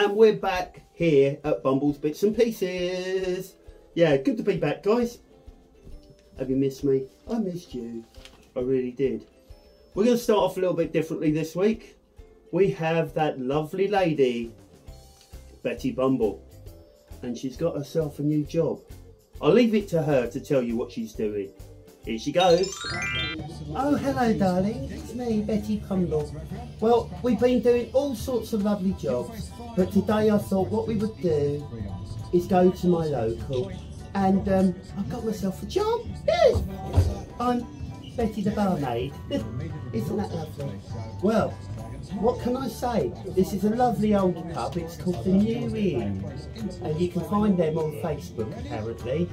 And we're back here at Bumble's Bits and Pieces. Yeah, good to be back, guys. Have you missed me? I missed you. I really did. We're going to start off a little bit differently this week. We have that lovely lady, Betty Bumble. And she's got herself a new job. I'll leave it to her to tell you what she's doing. Here she goes. Oh, hello, darling. It's me, Betty Bumble. Well, we've been doing all sorts of lovely jobs, but today I thought what we would do is go to my local, and um, I've got myself a job. I'm Betty the barmaid. Isn't that lovely? Well, what can I say? This is a lovely old pub. It's called the New Inn, and you can find them on Facebook apparently.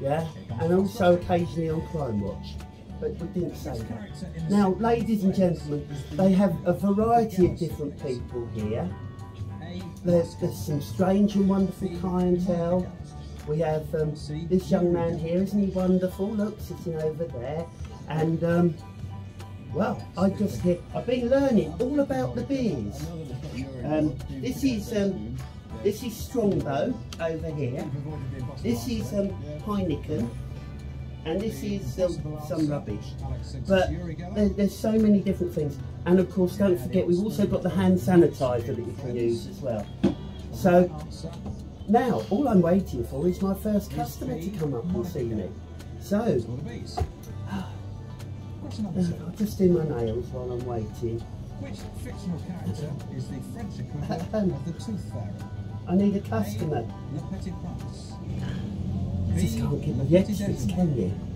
Yeah, and also occasionally on Crime Watch. But we didn't say that. Now, ladies and gentlemen, they have a variety of different people here. There's, some strange and wonderful clientele. We have um, this young man here, isn't he wonderful? Look, sitting over there. And, um, well, I just hit, I've been learning all about the beers. Um, this is um, this is Strongbow over here. This is um, Heineken. And this is um, some rubbish. But there, there's so many different things. And of course, don't forget, we've also got the hand sanitizer that you can use as well. So now, all I'm waiting for is my first customer to come up and see me. So, I'll just do my nails while I'm waiting. Which fictional character is the French equivalent of the Tooth Fairy? I need a customer. Le Petit Prince. You just can't give me the extras, can you?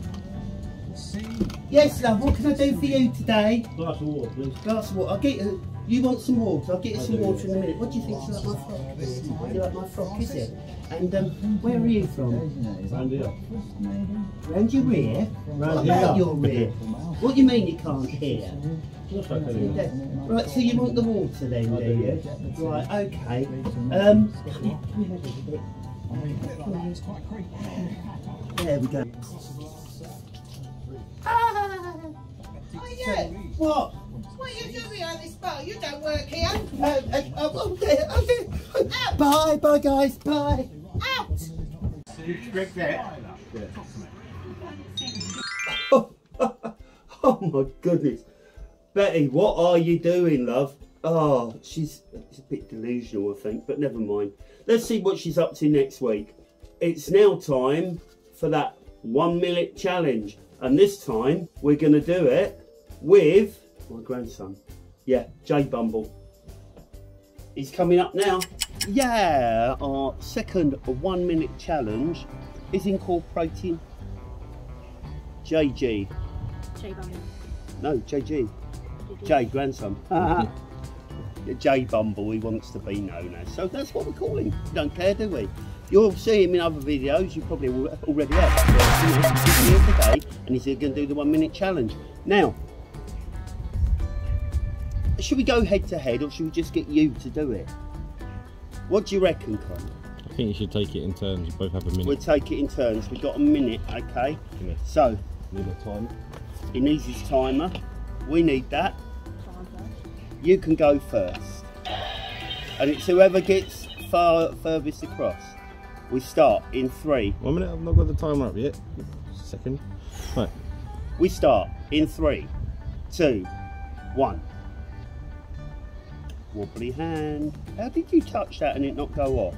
C. Yes, love, what can I do for you today? Glass of water, please. Glass of water. I'll get you, you want some water? I'll get you some water in a minute. What do you think? Do you like my frock? dear? Do you like my frock, is it? And um, where are you from? Round here. Round your rear? What Round about here. your rear? What do you mean you can't hear? Like. Right, so you want the water then, do you? Right, okay. Um, come here, come here a bit. It's quite creepy. There we go. Ah, oh yeah. What? What are you doing on this bar? You don't work here. Uh, uh, dear, oh, dear. Bye, bye, guys, bye. Out. oh my goodness. Betty, what are you doing, love? Oh, she's, she's a bit delusional, I think, but never mind. Let's see what she's up to next week. It's now time for that one minute challenge. And this time, we're going to do it with my grandson. Yeah, Jay Bumble. He's coming up now. Yeah, our second one minute challenge is incorporating JG. Jay Bumble. No, JG. Jay, grandson. Jay Bumble, he wants to be known as. So that's what we call him. Don't care, do we? You'll see him in other videos. You probably al- already have. He's here today, and he's going to do the one minute challenge. Now, should we go head to head, or should we just get you to do it? What do you reckon, Con? I think you should take it in turns. You both have a minute. We'll take it in turns. We've got a minute, okay? So, Need a time. he needs his timer. We need that. You can go first. And it's whoever gets far furthest across. We start in three. One minute. I've not got the timer up yet. Second. Right. We start in three, two, one. Wobbly hand. How did you touch that and it not go off?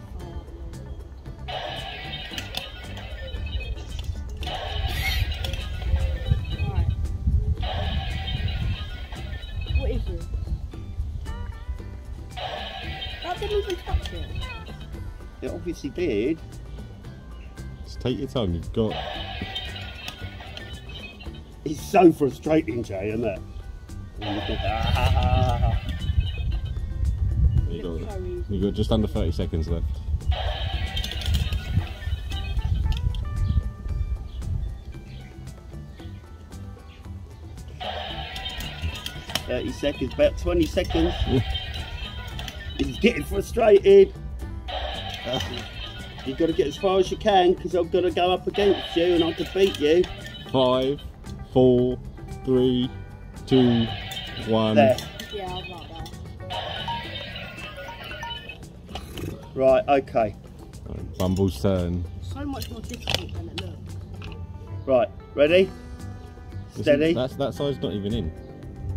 Right. What is it? That didn't even touch it. It obviously did. Just take your time. You've got. It's so frustrating, Jay, isn't it? You got, you got just under 30 seconds left. Thirty seconds, about twenty seconds. He's getting frustrated. You've got to get as far as you can because I've got to go up against you and I could beat you. Five, four, three, two, one. There. Yeah, I'm like that. Right, okay. Right, Bumble's turn. So much more difficult than it looks. Right, ready? Steady. That's, that side's not even in.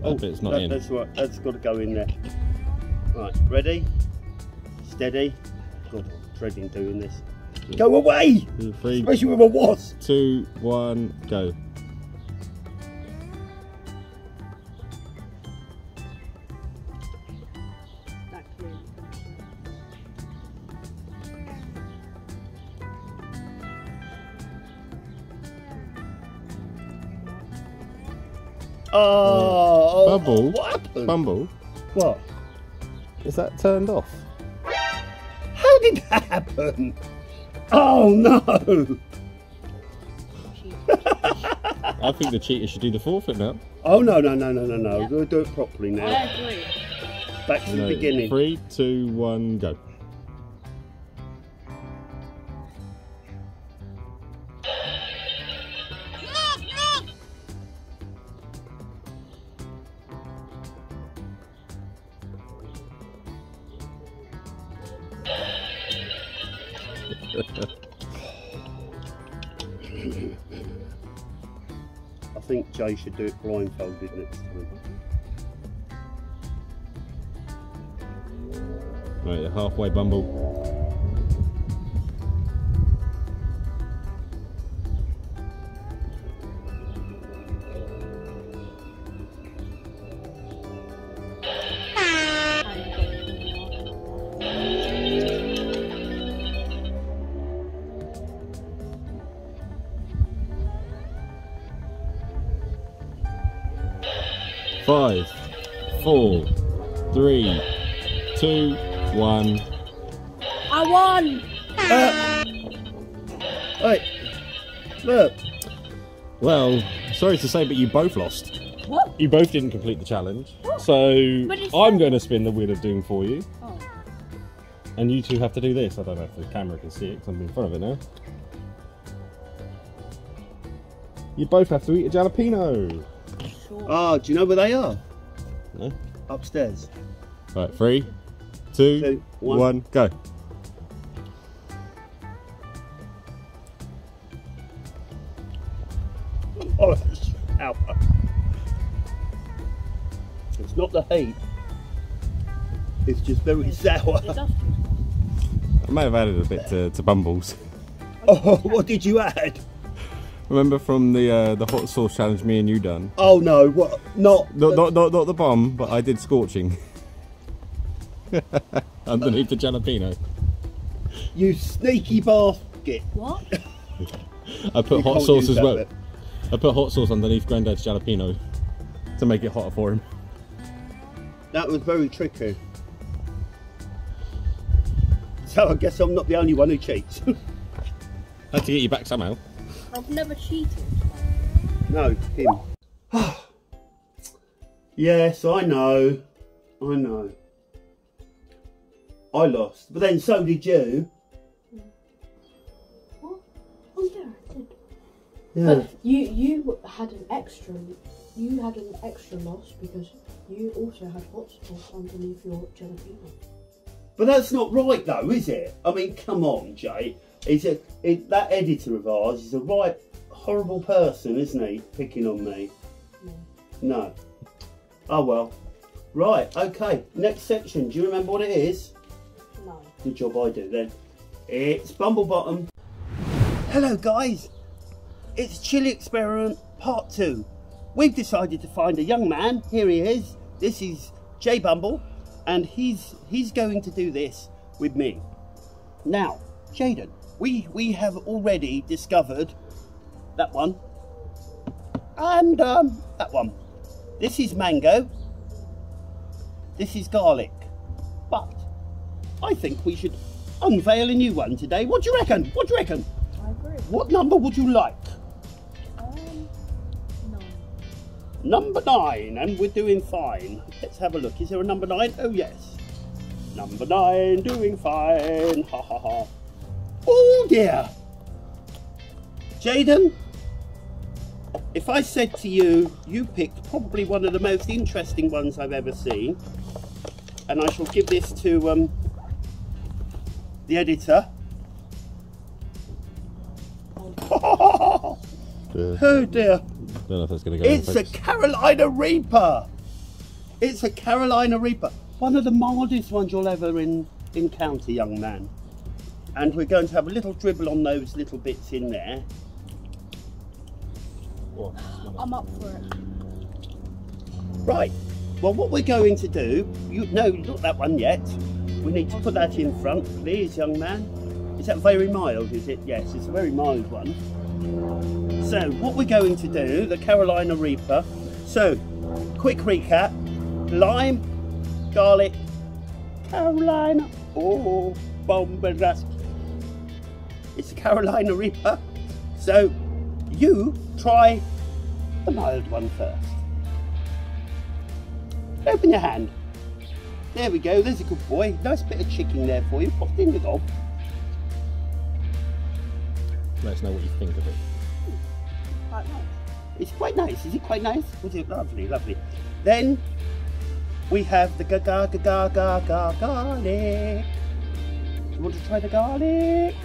That oh, bit's not Oh, that- in. That's right, that's got to go in there. Right, ready? Steady. Dreading doing this. Go away! Three, Especially with a wasp. two, one, go. That clearly comes. Oh, Bubble? What happened? Bumble, What? is that turned off? How did that happen? Oh no! I think the cheater should do the forfeit now. Oh no no no no no no! Yeah. We'll do it properly I now. agree. Back to the beginning. Three, two, one, go. I think Jay should do it blindfolded next time. Right, halfway Bumble. Five, four, three, two, one. I won! Uh, right, look. Well, sorry to say, but you both lost. What? You both didn't complete the challenge. What? So I'm going to spin the wheel of doom for you, Oh. and you two have to do this. I don't know if the camera can see it because I'm in front of it now. You both have to eat a jalapeno. Sure. Oh, do you know where they are? No? Upstairs. Right, three, two, Two, one. one, go. Oh, it's sour. It's not the heat. It's just very sour. It does I may have added a bit to, to Bumbles. Oh, what did you add? Remember from the uh, the hot sauce challenge me and you done? Oh no, what? Not. Not, not, not, not the bomb, but I did scorching. Underneath the jalapeno. You sneaky basket. What? I put You hot sauce as well. bit. I put hot sauce underneath Granddad's jalapeno to make it hotter for him. That was very tricky. So I guess I'm not the only one who cheats. Had to get you back somehow. I've never cheated. no, him. yes, I know. I know. I lost, but then so did you. What? Oh yeah, I did. Yeah. But you you had an extra you had an extra loss because you also had hot sauce underneath your jalapeno. But that's not right, though, is it? I mean, come on, Jay. It's a, it, that editor of ours is a right horrible person, isn't he? Picking on me. No. No. Oh well. Right. Okay. Next section. Do you remember what it is? No. Good job I do then. It's Bumblebottom. Hello guys. It's Chili Experiment Part 2. We've decided to find a young man. Here he is. This is Jay Bumble and he's he's going to do this with me. Now, Jaden, we we have already discovered that one and um, that one. This is mango. This is garlic. But I think we should unveil a new one today. What do you reckon? What do you reckon? I agree. What number would you like? Um, no. Number nine, and we're doing fine. Let's have a look. Is there a number nine? Oh, yes. Number nine, doing fine. Ha ha ha. Oh, dear. Jaden, if I said to you, you picked probably one of the most interesting ones I've ever seen, and I shall give this to um, the editor. Uh, oh dear. don't know if that's going to go. It's a. Carolina Reaper. It's a Carolina Reaper. One of the mildest ones you'll ever in, encounter, young man. And we're going to have a little dribble on those little bits in there. What? I'm up for it. Right. Well, what we're going to do, you no, not that one yet. We need to put that in front, please, young man. Is that very mild? Is it? Yes, it's a very mild one. So, what we're going to do, the Carolina Reaper. So, quick recap: lime, garlic, Carolina. Oh, bombardus. It's a Carolina Reaper. So, you try the mild one first. Open your hand. There we go, there's a good boy. Nice bit of chicken there for you. Popped in the gob. Let us know what you think of it. Quite nice. It's quite nice. Is it quite nice? Was it lovely, lovely? Then we have the ga ga ga ga ga ga garlic. You want to try the garlic?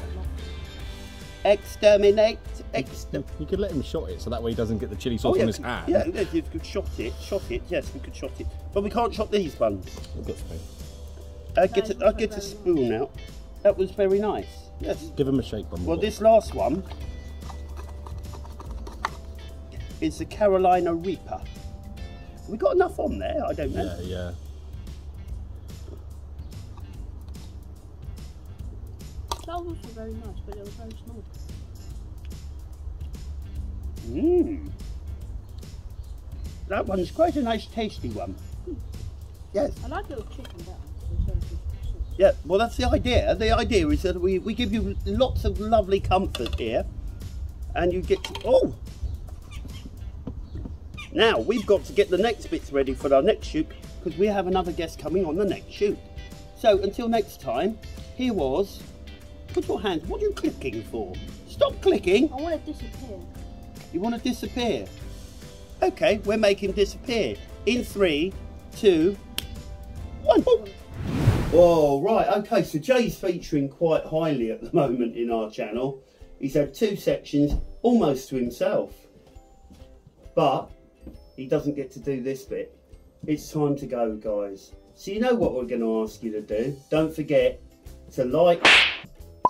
Exterminate. Exterminate. You could let him shot it so that way he doesn't get the chili oh, sauce on his hand. Oh, yeah, yeah, you could shot it, shot it. Yes, we could shot it, but we can't shot these ones. I've got space. I get a, I get a spoon out. That was very nice. Yes. Give him a shake, Bumble. Well, this last one is the Carolina Reaper. We got enough on there? I don't know. Yeah, yeah. That was very nice, but it was very small. Mmm. That one's quite a nice, tasty one. Yes. I like little chicken that instead of just sauce. Yeah. Well, that's the idea. The idea is that we, we give you lots of lovely comfort here, and you get. To, oh. Now we've got to get the next bits ready for our next shoot because we have another guest coming on the next shoot. So until next time, here was. Put your hands. What are you clicking for? Stop clicking. I want to disappear. You want to disappear? Okay, we're making disappear. In three, two, one. Whoa, right, okay, so Jay's featuring quite highly at the moment in our channel. He's had two sections almost to himself. But he doesn't get to do this bit. It's time to go, guys. So you know what we're going to ask you to do. Don't forget to like,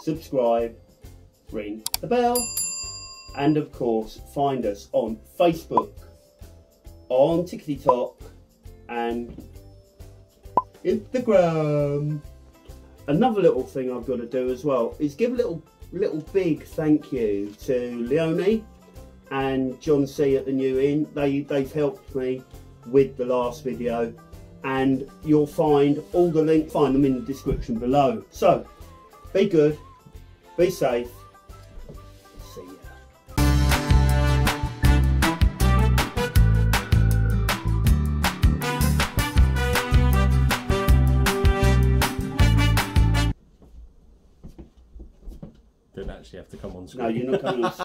subscribe, ring the bell, and of course find us on Facebook, on TikTok, and Instagram. Another little thing I've got to do as well is give a little little big thank you to Leonie and John C at the New Inn. They they've helped me with the last video and you'll find all the links find them in the description below. So be good, be safe. See ya. Didn't actually have to come on No, screen. you're not coming on